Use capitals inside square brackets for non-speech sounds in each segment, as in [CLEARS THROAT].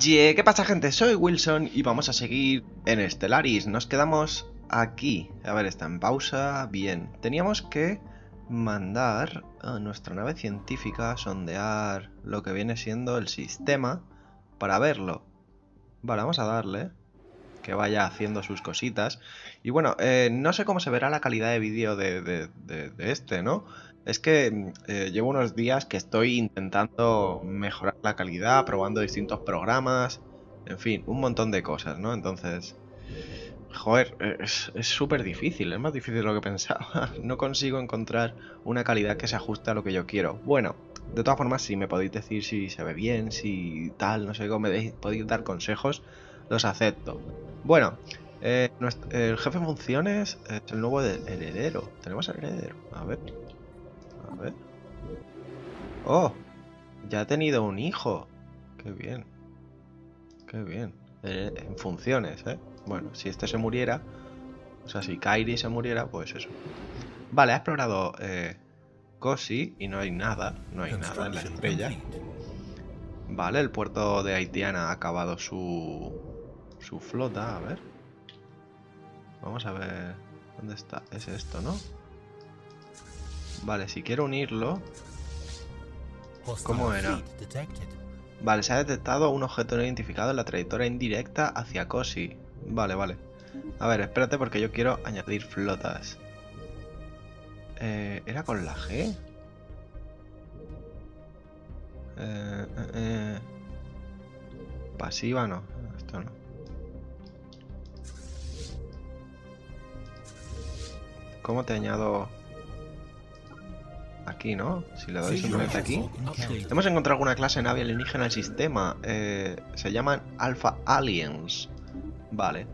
Yeah, ¿qué pasa gente? Soy Wilson y vamos a seguir en Stellaris. Nos quedamos aquí. A ver, está en pausa. Bien. Teníamos que mandar a nuestra nave científica a sondear lo que viene siendo el sistema para verlo. Vale, vamos a darle que vaya haciendo sus cositas. Y bueno, eh, no sé cómo se verá la calidad de vídeo de, de, de, de este, ¿no? Es que eh, llevo unos días que estoy intentando mejorar la calidad, probando distintos programas, en fin, un montón de cosas, ¿no? Entonces, joder, es súper difícil, es más difícil de lo que pensaba. [LAUGHS] No consigo encontrar una calidad que se ajuste a lo que yo quiero. Bueno, de todas formas, si me podéis decir si se ve bien, si tal, no sé cómo me podéis dar consejos, los acepto. Bueno, eh, el jefe de funciones es el nuevo heredero. Tenemos el heredero, a ver. ¡Oh! Ya ha tenido un hijo. ¡Qué bien! ¡Qué bien! Eh, en funciones, ¿eh? Bueno, si este se muriera... O sea, si Kairi se muriera, pues eso. Vale, ha explorado eh, Kosi y no hay nada. No hay nada en la estrella. Vale, el puerto de Haitiana ha acabado su... Su flota, a ver. Vamos a ver... ¿Dónde está? Es esto, ¿no? Vale, si quiero unirlo... ¿Cómo era? Vale, se ha detectado un objeto no identificado en la trayectoria indirecta hacia Kosi. Vale, vale. A ver, espérate porque yo quiero añadir flotas. Eh, ¿Era con la G? Eh, eh, eh. Pasiva no, esto no. ¿Cómo te añado aquí, ¿no? Si le doy simplemente aquí. Hemos encontrado alguna clase de nave alienígena en el sistema. Eh, se llaman Alpha Aliens. Vale.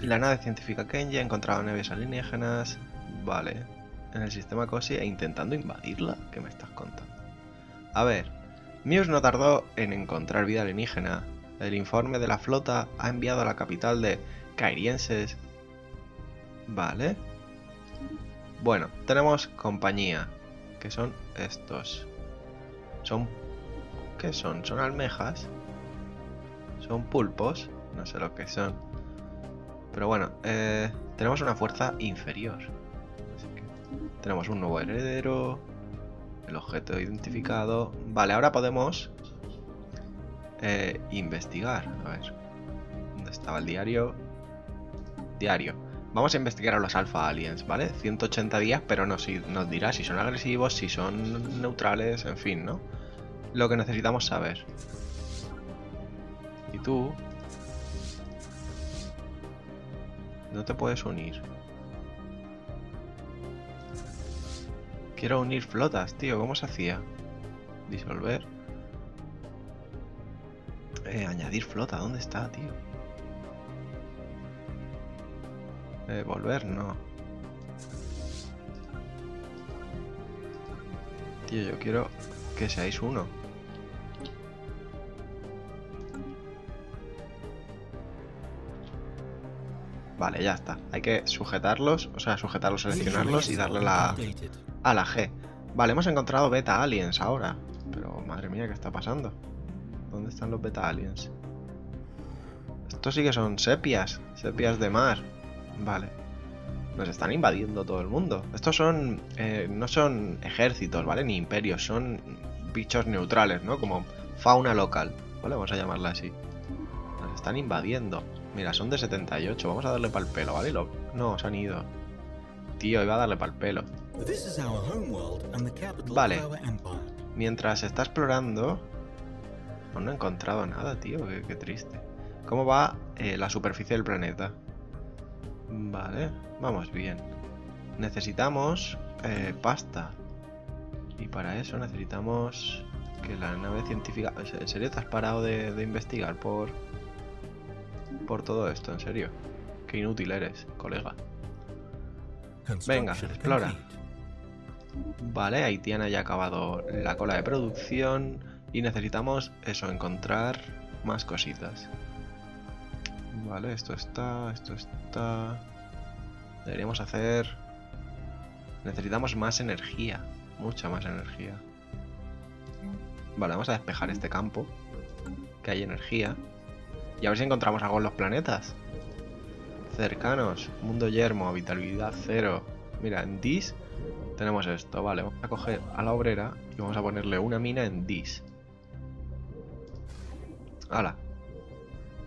La nave científica Kenji ha encontrado naves alienígenas. Vale. En el sistema COSI e intentando invadirla. ¿Qué me estás contando? A ver. Muse no tardó en encontrar vida alienígena. El informe de la flota ha enviado a la capital de Kairienses. Vale. Bueno, tenemos compañía, que son estos. Son... ¿Qué son? ¿Son almejas? ¿Son pulpos? No sé lo que son. Pero bueno, eh, tenemos una fuerza inferior. Así que tenemos un nuevo heredero. El objeto identificado. Vale, ahora podemos eh, investigar. A ver. ¿Dónde estaba el diario? Diario. Vamos a investigar a los Alpha Aliens, ¿vale? 180 días, pero no, si, nos dirá si son agresivos, si son neutrales, en fin, ¿no? Lo que necesitamos saber. Y tú... No te puedes unir. Quiero unir flotas, tío. ¿Cómo se hacía? Disolver. Eh, añadir flota. ¿Dónde está, tío? Volver, no. Tío, yo quiero que seáis uno. Vale, ya está. Hay que sujetarlos, o sea, sujetarlos, seleccionarlos y darle la... a la G. Vale, hemos encontrado beta aliens ahora. Pero, madre mía, ¿qué está pasando? ¿Dónde están los beta aliens? Estos sí que son sepias, sepias de mar. Vale. Nos están invadiendo todo el mundo. Estos son... Eh, no son ejércitos, ¿vale? Ni imperios, son bichos neutrales, ¿no? Como fauna local, ¿vale? Vamos a llamarla así. Nos están invadiendo. Mira, son de 78. Vamos a darle pa'l pelo, ¿vale? Lo... No, se han ido. Tío, iba a darle pa'l pelo. Vale. Mientras está explorando... Aún no he encontrado nada, tío. Qué, qué triste. ¿Cómo va eh, la superficie del planeta? Vale, vamos bien. Necesitamos eh, pasta. Y para eso necesitamos que la nave científica... ¿En serio te has parado de, de investigar por... Por todo esto? ¿En serio? Qué inútil eres, colega. Venga, explora. Vale, Haitiana ya ha acabado la cola de producción. Y necesitamos eso, encontrar más cositas. Vale, esto está, esto está... Deberíamos hacer... Necesitamos más energía, mucha más energía. Vale, vamos a despejar este campo. Que hay energía. Y a ver si encontramos algo en los planetas. Cercanos. Mundo yermo. Vitalidad cero. Mira, en Dis tenemos esto. Vale, vamos a coger a la obrera y vamos a ponerle una mina en Dis. ¡Hala!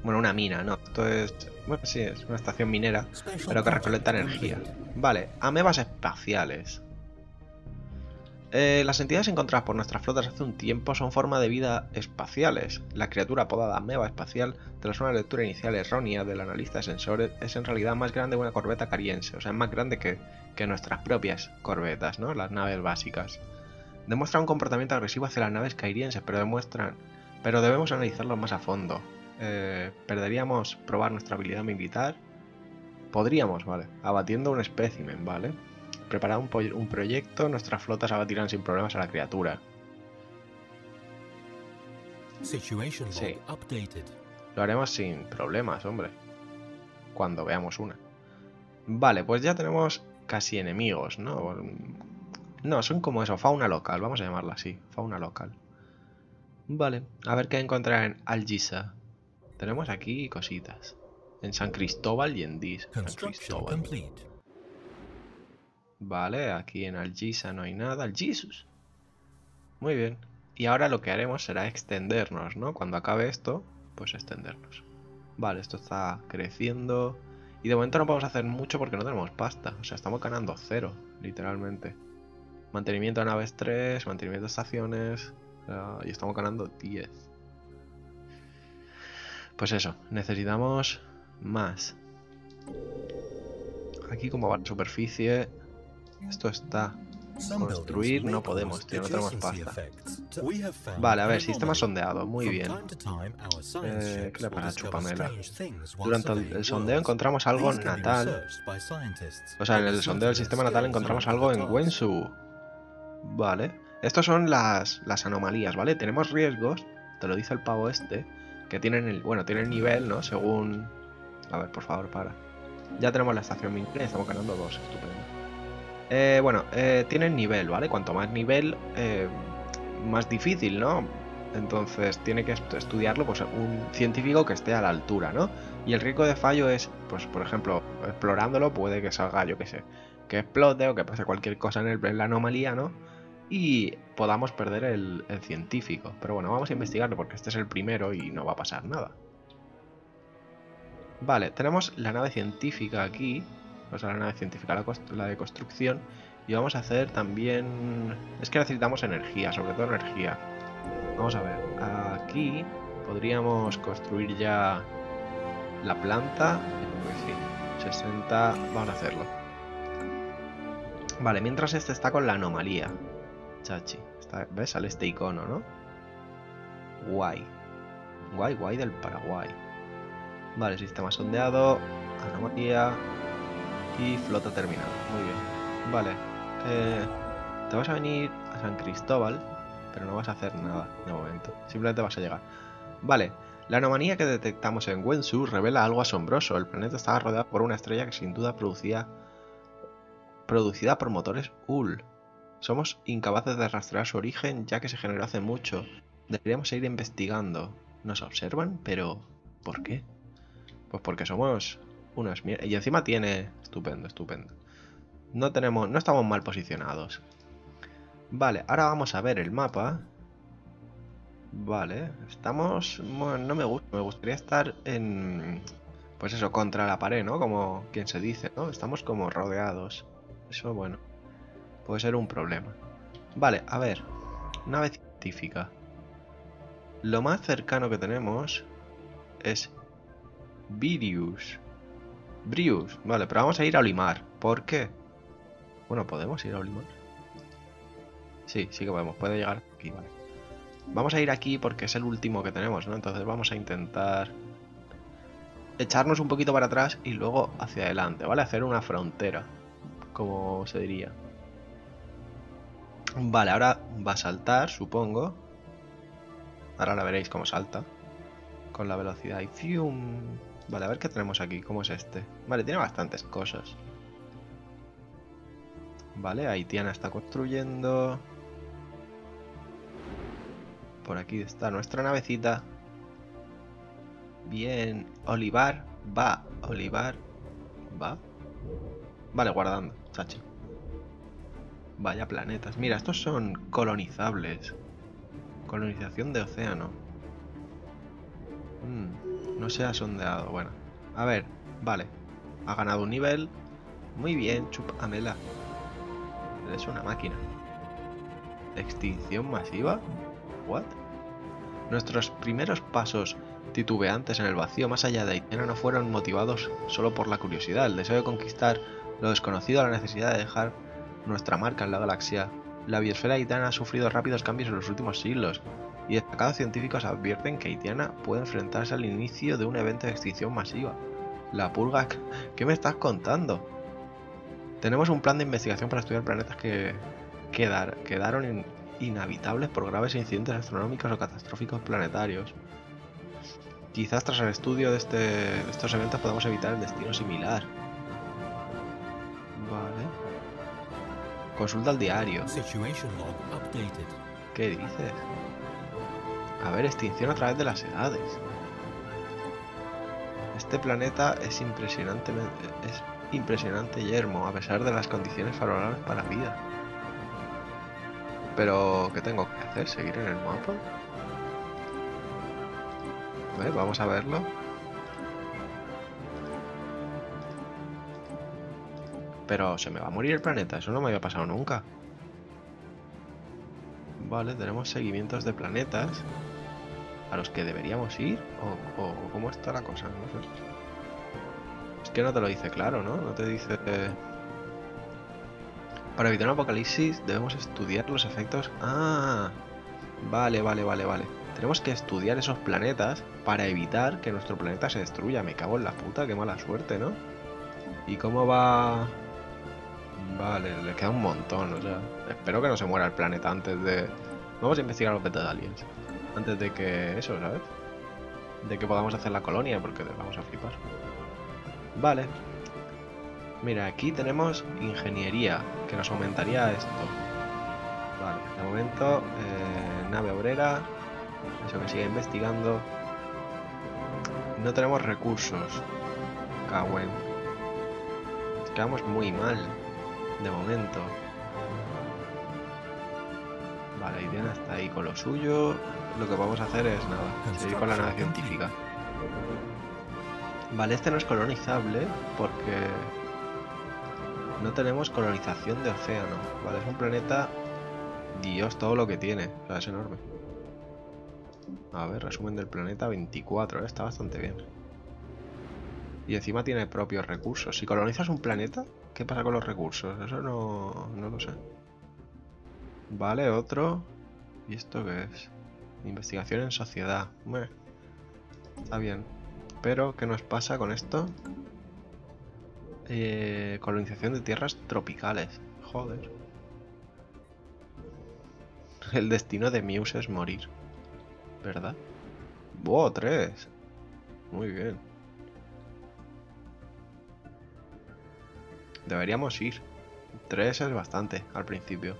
Bueno, una mina, no. Esto es... Bueno, sí, es una estación minera, pero que recolecta energía. Vale, amebas espaciales. Eh, las entidades encontradas por nuestras flotas hace un tiempo son forma de vida espaciales. La criatura apodada ameba espacial, tras una lectura inicial errónea del analista de sensores, es en realidad más grande que una corbeta cariense, o sea, es más grande que, que nuestras propias corbetas, ¿no? Las naves básicas. Demuestra un comportamiento agresivo hacia las naves cairienses, pero demuestran... Pero debemos analizarlo más a fondo. Eh, ¿Perderíamos probar nuestra habilidad militar? Podríamos, vale. Abatiendo un espécimen, ¿vale? Preparar un, un proyecto, nuestras flotas abatirán sin problemas a la criatura. Sí. Lo haremos sin problemas, hombre. Cuando veamos una. Vale, pues ya tenemos casi enemigos, ¿no? No, son como eso, fauna local, vamos a llamarla así, fauna local. Vale, a ver qué encontrar en Algisa. Tenemos aquí cositas. En San Cristóbal y en Dis. San Cristóbal. Vale, aquí en Algisa no hay nada. Algisus. Muy bien. Y ahora lo que haremos será extendernos, ¿no? Cuando acabe esto, pues extendernos. Vale, esto está creciendo. Y de momento no podemos hacer mucho porque no tenemos pasta. O sea, estamos ganando cero, literalmente. Mantenimiento de naves 3, mantenimiento de estaciones. y estamos ganando 10. Pues eso, necesitamos más. Aquí como va la superficie, esto está. Construir no podemos, tío, no tenemos pasta. Vale, a ver, sistema sondeado, muy bien. Eh, ¿Qué le pasa Chupamela? Durante el sondeo encontramos algo natal. O sea, en el sondeo del sistema natal encontramos algo en Wensu. Vale. Estos son las, las anomalías, ¿vale? Tenemos riesgos, te lo dice el pavo este, que tienen el, bueno, tienen nivel, ¿no? Según... A ver, por favor, para. Ya tenemos la estación minera estamos ganando dos, estupendo. Eh, bueno, eh, tienen nivel, ¿vale? Cuanto más nivel, eh, más difícil, ¿no? Entonces tiene que estudiarlo pues un científico que esté a la altura, ¿no? Y el riesgo de fallo es, pues por ejemplo, explorándolo puede que salga, yo qué sé, que explote o que pase cualquier cosa en, el, en la anomalía, ¿no? Y podamos perder el, científico. Pero bueno, vamos a investigarlo porque este es el primero y no va a pasar nada. Vale, tenemos la nave científica aquí, o sea, la nave científica, la, de construcción, y vamos a hacer también... Es que necesitamos energía, sobre todo energía. Vamos a ver, aquí podríamos construir ya la planta. Pues sí, 60, vamos a hacerlo. Vale, mientras este está con la anomalía. Chachi. ¿Ves? Sale este icono, ¿no? Guay. Guay, guay del Paraguay. Vale, sistema sondeado, anomalía y flota terminada. Muy bien. Vale. Eh, te vas a venir a San Cristóbal, pero no vas a hacer nada de momento. Simplemente vas a llegar. Vale. La anomalía que detectamos en Wensu revela algo asombroso. El planeta estaba rodeado por una estrella que sin duda producía producida por motores UL. Somos incapaces de rastrear su origen ya que se generó hace mucho. Deberíamos seguir investigando. Nos observan, pero ¿por qué? Pues porque somos unos Y encima tiene... Estupendo, estupendo. No tenemos... No estamos mal posicionados. Vale, ahora vamos a ver el mapa. Vale, estamos... Bueno, no me gusta. Me gustaría estar en... Pues eso, contra la pared, ¿no? Como quien se dice, ¿no? Estamos como rodeados. Eso, bueno puede ser un problema. Vale, a ver. Nave científica. Lo más cercano que tenemos es Virius. Brius. Vale, pero vamos a ir a Olimar. ¿Por qué? Bueno, ¿podemos ir a Olimar? Sí, sí que podemos. Puede llegar aquí, vale. Vamos a ir aquí porque es el último que tenemos, ¿no? Entonces vamos a intentar echarnos un poquito para atrás y luego hacia adelante, ¿vale? Hacer una frontera, como se diría. Vale, ahora va a saltar, supongo. Ahora la veréis cómo salta. Con la velocidad y fium. Vale, a ver qué tenemos aquí. ¿Cómo es este? Vale, tiene bastantes cosas. Vale, Haitiana está construyendo. Por aquí está nuestra navecita. Bien. Olivar. Va. Olivar. Va. Vale, guardando. Chachi. Vaya planetas. Mira, estos son colonizables. Colonización de océano. Mm, no se ha sondeado. Bueno. A ver. Vale. Ha ganado un nivel. Muy bien, chupamela. Es una máquina. ¿Extinción masiva? ¿What? Nuestros primeros pasos titubeantes en el vacío más allá de Haitiana no fueron motivados solo por la curiosidad, el deseo de conquistar lo desconocido, la necesidad de dejar nuestra marca en la galaxia. La biosfera haitiana ha sufrido rápidos cambios en los últimos siglos, y destacados científicos advierten que Haitiana puede enfrentarse al inicio de un evento de extinción masiva. La pulga... ¿Qué me estás contando? Tenemos un plan de investigación para estudiar planetas que quedar, quedaron inhabitables por graves incidentes astronómicos o catastróficos planetarios. Quizás tras el estudio de, este, de estos eventos podamos evitar el destino similar. Consulta el diario. ¿Qué dices? A ver, extinción a través de las edades. Este planeta es impresionantemente... Es impresionante yermo, a pesar de las condiciones favorables para la vida. Pero, ¿qué tengo que hacer? ¿Seguir en el mapa? vamos a verlo. Pero se me va a morir el planeta, eso no me había pasado nunca. Vale, tenemos seguimientos de planetas a los que deberíamos ir. ¿O, cómo está la cosa? No sé. Es que no te lo dice claro, ¿no? No te dice... Para evitar un apocalipsis debemos estudiar los efectos... Ah, vale, vale, vale, vale. Tenemos que estudiar esos planetas para evitar que nuestro planeta se destruya. Me cago en la puta, qué mala suerte, ¿no? ¿Y cómo va...? Vale, le queda un montón, o sea... Espero que no se muera el planeta antes de... Vamos a investigar los beta aliens. Antes de que... Eso, ¿sabes? De que podamos hacer la colonia, porque vamos a flipar. Vale. Mira, aquí tenemos ingeniería, que nos aumentaría esto. Vale, de momento, eh, nave obrera, eso que sigue investigando. No tenemos recursos. Cagüen. Quedamos muy mal. De momento. Vale, Irene está ahí con lo suyo. Lo que vamos a hacer es nada, seguir con la nave científica. Vale, este no es colonizable porque no tenemos colonización de océano. Vale, es un planeta... Dios, todo lo que tiene. O sea, es enorme. A ver, resumen del planeta 24, ¿eh? está bastante bien. Y encima tiene propios recursos. Si colonizas un planeta, ¿qué pasa con los recursos? Eso no, no lo sé. Vale, otro. ¿Y esto qué es? Investigación en sociedad. Bueno, está bien. Pero, ¿qué nos pasa con esto? Eh, colonización de tierras tropicales. Joder. [LAUGHS] El destino de Muse es morir. ¿verdad? ¡Wow! Tres. Muy bien. Deberíamos ir. Tres es bastante al principio.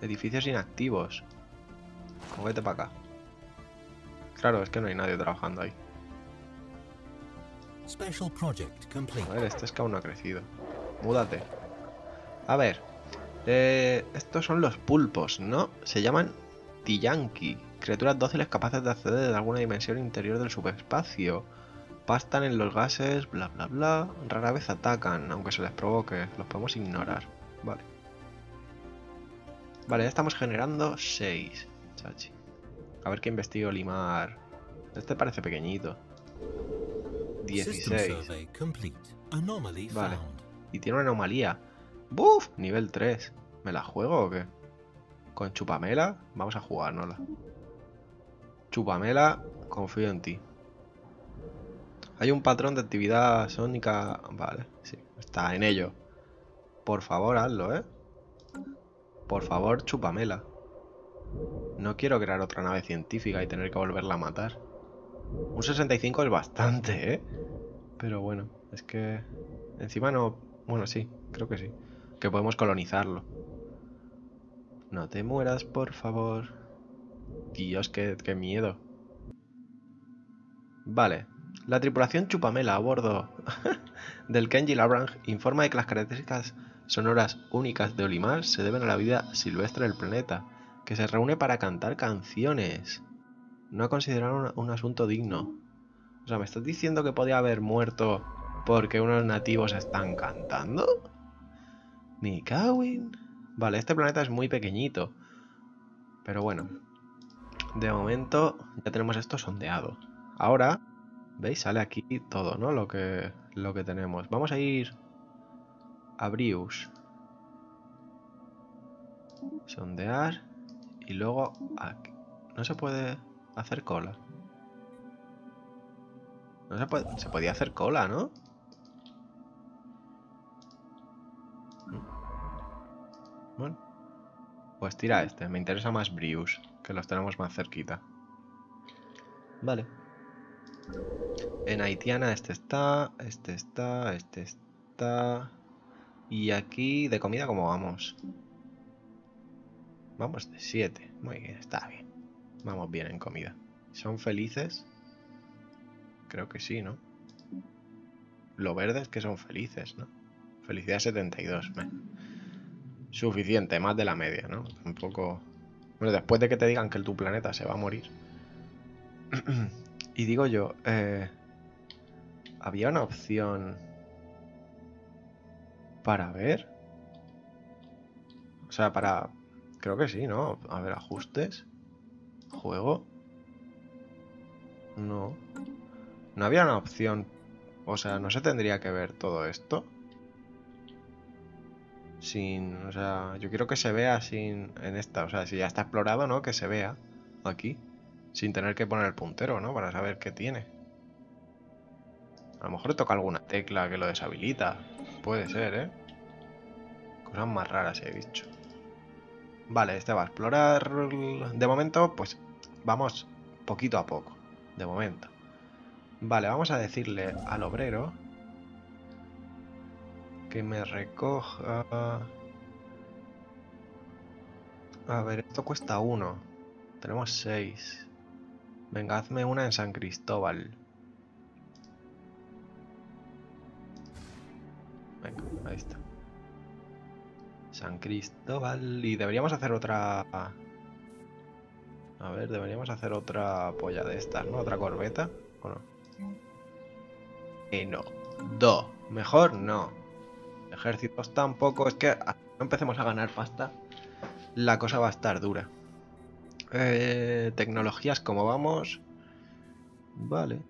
Edificios inactivos. Cógete para acá. Claro, es que no hay nadie trabajando ahí. A ver, este es que aún no ha crecido. Múdate. A ver, eh, estos son los pulpos, ¿no? Se llaman Tiyanki, criaturas dóciles capaces de acceder a alguna dimensión interior del subespacio. Pastan en los gases, bla bla bla. Rara vez atacan, aunque se les provoque. Los podemos ignorar. Vale. Vale, ya estamos generando 6. Chachi. A ver qué investigo Limar. Este parece pequeñito. 16. Vale. Y tiene una anomalía. ¡Buf! Nivel 3. ¿Me la juego o qué? ¿Con Chupamela? Vamos a jugárnosla. Chupamela, confío en ti. Hay un patrón de actividad sónica... Vale, sí, está en ello. Por favor, hazlo, ¿eh? Por favor, Chupamela. No quiero crear otra nave científica y tener que volverla a matar. Un 65 es bastante, ¿eh? Pero bueno, es que... Encima no... Bueno, sí, creo que sí. Que podemos colonizarlo. No te mueras, por favor. Dios, qué, qué miedo. Vale. La tripulación Chupamela a bordo [LAUGHS] del Kenji Labrang informa de que las características sonoras únicas de Olimar se deben a la vida silvestre del planeta, que se reúne para cantar canciones. No ha considerado un, un asunto digno. O sea, ¿me estás diciendo que podía haber muerto porque unos nativos están cantando? Ni Kawin. Vale, este planeta es muy pequeñito. Pero bueno. De momento ya tenemos esto sondeado. Ahora, ¿veis? Sale aquí todo, ¿no? Lo que, lo que tenemos. Vamos a ir a Brius. Sondear. Y luego aquí. No se puede hacer cola. No se puede... Se podía hacer cola, ¿no? Bueno. Pues tira este. Me interesa más Brius, que los tenemos más cerquita. Vale. En Haitiana este está, este está, este está... Y aquí de comida, ¿cómo vamos? Vamos de 7. Muy bien, está bien. Vamos bien en comida. ¿Son felices? Creo que sí, ¿no? Lo verde es que son felices, ¿no? Felicidad 72. Ven. Suficiente, más de la media, ¿no? Tampoco... Bueno, después de que te digan que tu planeta se va a morir. [CLEARS THROAT] y digo yo, eh, había una opción para ver. O sea, para... Creo que sí, ¿no? A ver, ajustes. Juego. No. No había una opción. O sea, no se tendría que ver todo esto. Sin... O sea, yo quiero que se vea sin... En esta. O sea, si ya está explorado, ¿no? Que se vea aquí. Sin tener que poner el puntero, ¿no? Para saber qué tiene. A lo mejor toca alguna tecla que lo deshabilita. Puede ser, ¿eh? Cosas más raras he dicho. Vale, este va a explorar. De momento, pues vamos poquito a poco. De momento. Vale, vamos a decirle al obrero que me recoja... A ver, esto cuesta uno. Tenemos seis. Venga, hazme una en San Cristóbal. Venga, ahí está. San Cristóbal. Y deberíamos hacer otra... A ver, deberíamos hacer otra polla de estas, ¿no? Otra corbeta. ¿O no? Eh, no. Do. Mejor no. Ejércitos tampoco. Es que no empecemos a ganar pasta. La cosa va a estar dura. Eh, tecnologías, como vamos? Vale.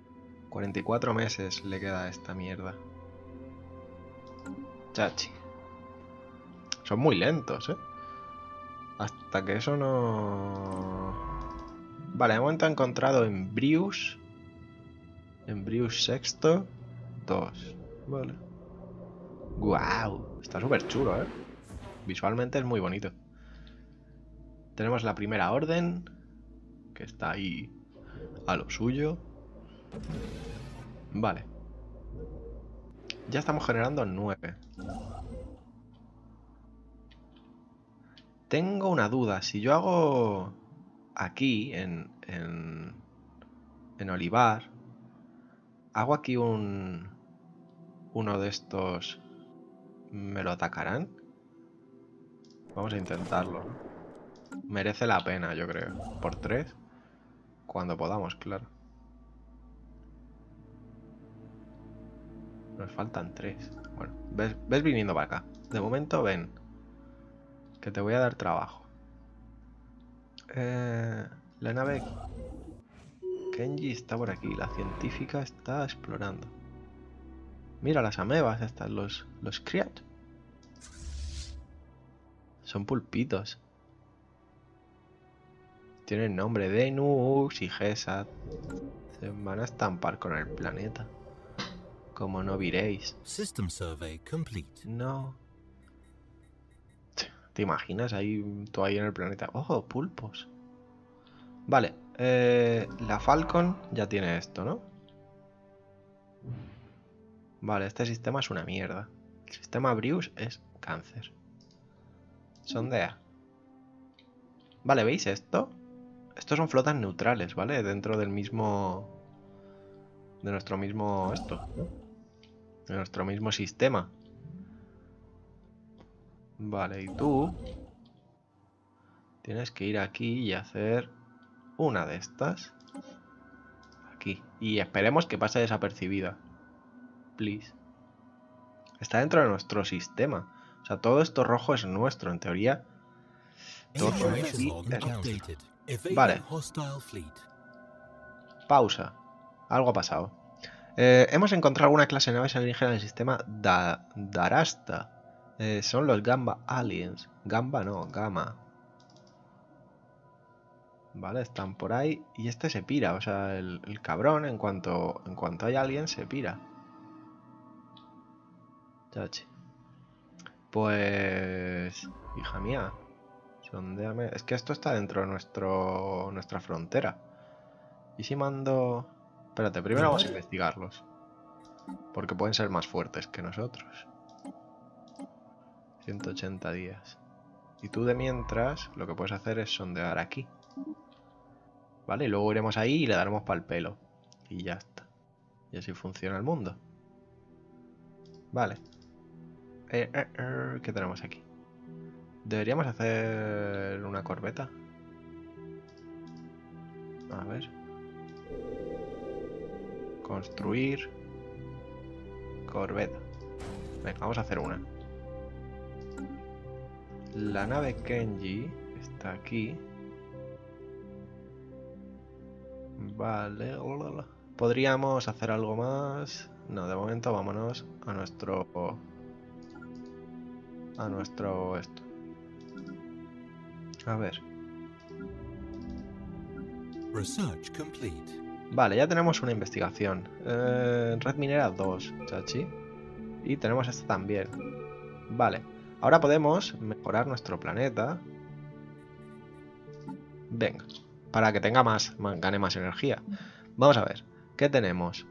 44 meses le queda a esta mierda. Chachi. Son muy lentos, ¿eh? Hasta que eso no... Vale, de momento he encontrado en Brius. En Brius sexto. Dos. Vale. ¡Guau! Está súper chulo, ¿eh? Visualmente es muy bonito. Tenemos la primera orden. Que está ahí a lo suyo. Vale. Ya estamos generando nueve. Tengo una duda. Si yo hago aquí, en, en, en Olivar, hago aquí un... Uno de estos... ¿Me lo atacarán? Vamos a intentarlo. Merece la pena, yo creo. Por tres. Cuando podamos, claro. Nos faltan tres. Bueno, ves, ves viniendo para acá. De momento, ven. Que te voy a dar trabajo. Eh, la nave Kenji está por aquí. La científica está explorando. Mira las amebas, estas, los, los Kriat. Son pulpitos. Tienen nombre de Nux y Gesat. Se van a estampar con el planeta. Como no viréis. System survey complete. No. ¿Te imaginas ahí tú ahí en el planeta? ¡Ojo, pulpos! Vale, eh, la Falcon ya tiene esto, ¿no? Vale, este sistema es una mierda. El sistema Brius es cáncer. Sondea. Vale, ¿veis esto? Estos son flotas neutrales, ¿vale? Dentro del mismo... De nuestro mismo... Esto, ¿no? De nuestro mismo sistema. Vale, y tú... Tienes que ir aquí y hacer una de estas. Aquí. Y esperemos que pase desapercibida. Please. Está dentro de nuestro sistema. O sea, todo esto rojo es nuestro, en teoría. Todo esto es nuestro. Vale. Pausa. Algo ha pasado. Eh, hemos encontrado alguna clase de naves alienígenas en el sistema Da- Darasta. Eh, son los Gamba Aliens. Gamba no, Gamma. Vale, están por ahí. Y este se pira. O sea, el, el cabrón, en cuanto, en cuanto hay alguien, se pira. Chachi. Pues... Hija mía. Sondéame. Es que esto está dentro de nuestro, nuestra frontera. ¿Y si mando...? Espérate, primero vamos a investigarlos. Porque pueden ser más fuertes que nosotros. 180 días. Y tú de mientras, lo que puedes hacer es sondear aquí. ¿Vale? Y luego iremos ahí y le daremos pal pelo. Y ya está. Y así funciona el mundo. Vale. Eh, eh, eh, ¿Qué tenemos aquí? Deberíamos hacer una corbeta. A ver. Construir. Corbeta. Venga, vamos a hacer una. La nave Kenji está aquí. Vale. Podríamos hacer algo más. No, de momento vámonos a nuestro... A nuestro... Esto. A ver. Research complete. Vale, ya tenemos una investigación. Eh, red minera 2, chachi. Y tenemos esta también. Vale. Ahora podemos mejorar nuestro planeta. Venga. Para que tenga más, gane más energía. Vamos a ver. ¿Qué tenemos?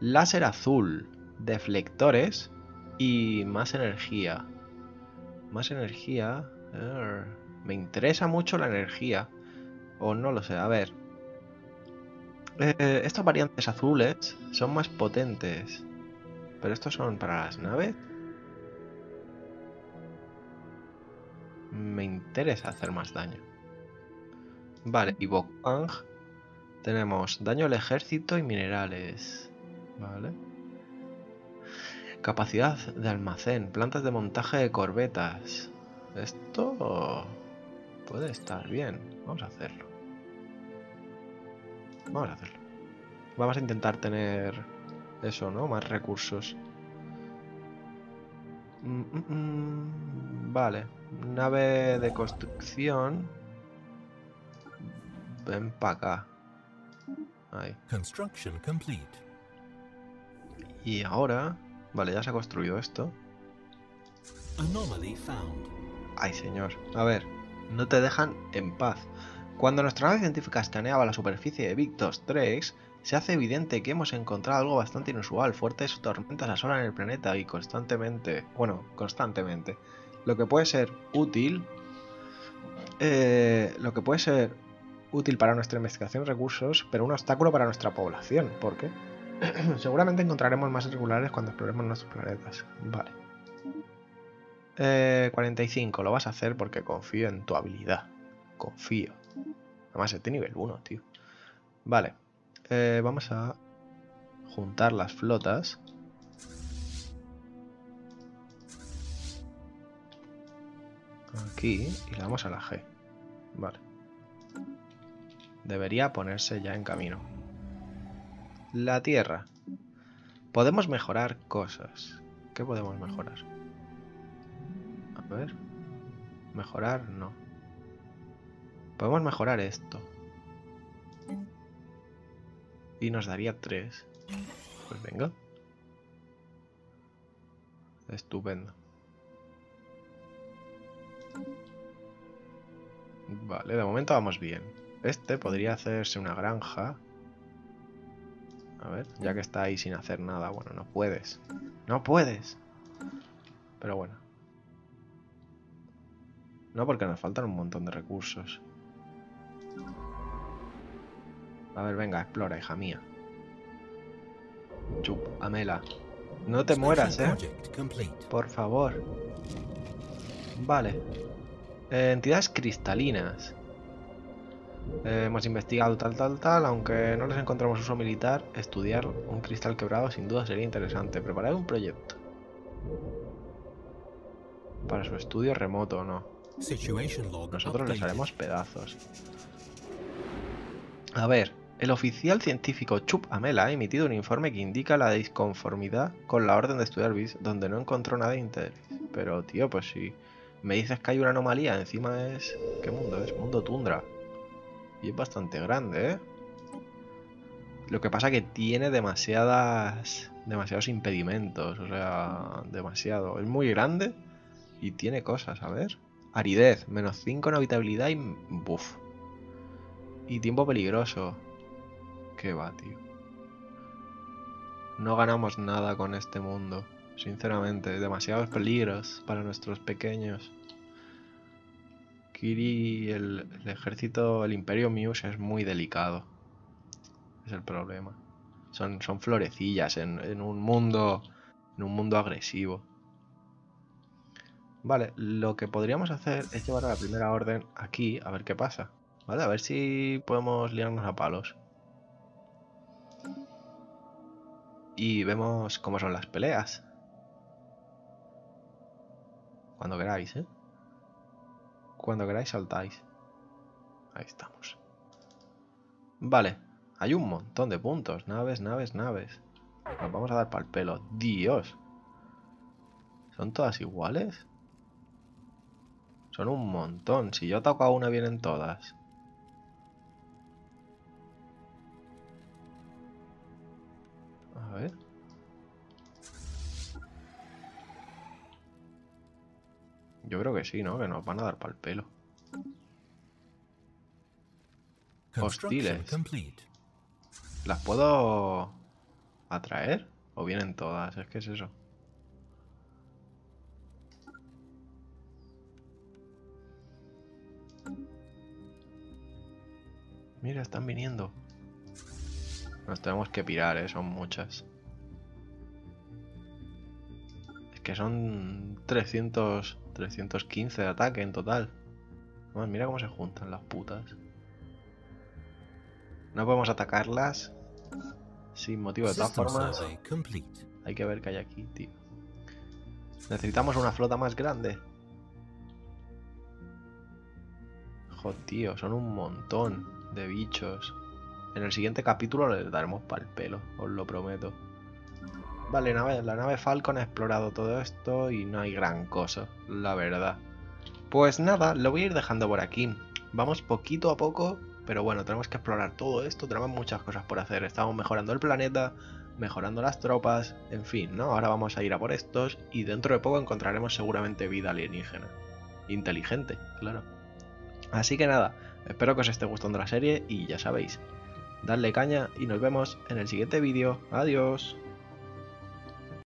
Láser azul. Deflectores. Y más energía. Más energía. er, me interesa mucho la energía. O no lo sé. A ver. Eh, estas variantes azules son más potentes. Pero estos son para las naves. Me interesa hacer más daño. Vale, y Bokang. Tenemos daño al ejército y minerales. Vale. Capacidad de almacén, plantas de montaje de corbetas. Esto puede estar bien. Vamos a hacerlo. Vamos a hacerlo. Vamos a intentar tener eso, ¿no? Más recursos. Mm, mm, mm, Vale. Nave de construcción. Ven para acá. Ahí. Construction complete. Y ahora... Vale, ya se ha construido esto. Anomaly found. Ay, señor. A ver, no te dejan en paz. Cuando nuestra nave científica escaneaba la superficie de Victos 3, se hace evidente que hemos encontrado algo bastante inusual, fuertes tormentas asolan el planeta y constantemente, bueno, constantemente, lo que puede ser útil, eh, lo que puede ser útil para nuestra investigación y recursos, pero un obstáculo para nuestra población. ¿Por qué? [CLEARS THROAT] Seguramente encontraremos más irregulares cuando exploremos nuestros planetas. Vale. Eh, 45, lo vas a hacer porque confío en tu habilidad. Confío. Además, este nivel 1, tío. Vale. Eh, vamos a juntar las flotas. Aquí y le damos a la G. Vale. Debería ponerse ya en camino. La Tierra. Podemos mejorar cosas. ¿Qué podemos mejorar? A ver. Mejorar, no. Podemos mejorar esto. Y nos daría 3. Pues venga. Estupendo. Vale, de momento vamos bien. Este podría hacerse una granja. A ver, ya que está ahí sin hacer nada. Bueno, no puedes. No puedes. Pero bueno. No, porque nos faltan un montón de recursos. A ver, venga, explora, hija mía. Chup, Amela. No te mueras, eh. Por favor. Vale. Eh, entidades cristalinas. Eh, hemos investigado tal, tal, tal. Aunque no les encontramos uso militar, estudiar un cristal quebrado sin duda sería interesante. Preparar un proyecto. Para su estudio remoto, ¿no? Situation log Nosotros les haremos pedazos. A ver, el oficial científico Chup Amela ha emitido un informe que indica la disconformidad con la orden de estudiar bits, donde no encontró nada de interés. Pero, tío, pues si me dices que hay una anomalía, encima es... ¿Qué mundo es? Mundo tundra. Y es bastante grande, ¿eh? Lo que pasa que tiene demasiadas... demasiados impedimentos, o sea, demasiado. Es muy grande y tiene cosas, a ver. Aridez, menos 5 en habitabilidad y... Buf. Y tiempo peligroso. ¿Qué va, tío? No ganamos nada con este mundo. Sinceramente, demasiados peligros para nuestros pequeños. Kiri, el, el ejército, el Imperio Muse es muy delicado. Es el problema. Son, son florecillas en, en un mundo. En un mundo agresivo. Vale, lo que podríamos hacer es llevar a la primera orden aquí a ver qué pasa. Vale, a ver si podemos liarnos a palos. Y vemos cómo son las peleas. Cuando queráis, ¿eh? Cuando queráis saltáis. Ahí estamos. Vale, hay un montón de puntos. Naves, naves, naves. Nos vamos a dar pal pelo. Dios. ¿Son todas iguales? Son un montón. Si yo ataco a una, vienen todas. A ver. Yo creo que sí, ¿no? Que nos van a dar pal pelo. Hostiles. ¿Las puedo atraer? ¿O vienen todas? Es que es eso. Mira, están viniendo. Nos tenemos que pirar, ¿eh? Son muchas. Es que son 300... 315 de ataque en total. Además, mira cómo se juntan las putas. No podemos atacarlas sin motivo. De todas formas, hay que ver qué hay aquí, tío. Necesitamos una flota más grande. Jo, tío, son un montón de bichos. En el siguiente capítulo les daremos pal pelo, os lo prometo. Vale, la nave Falcon ha explorado todo esto y no hay gran cosa, la verdad. Pues nada, lo voy a ir dejando por aquí. Vamos poquito a poco, pero bueno, tenemos que explorar todo esto, tenemos muchas cosas por hacer. Estamos mejorando el planeta, mejorando las tropas, en fin, ¿no? Ahora vamos a ir a por estos y dentro de poco encontraremos seguramente vida alienígena. Inteligente, claro. Así que nada, espero que os esté gustando la serie y ya sabéis, dadle caña y nos vemos en el siguiente vídeo. Adiós.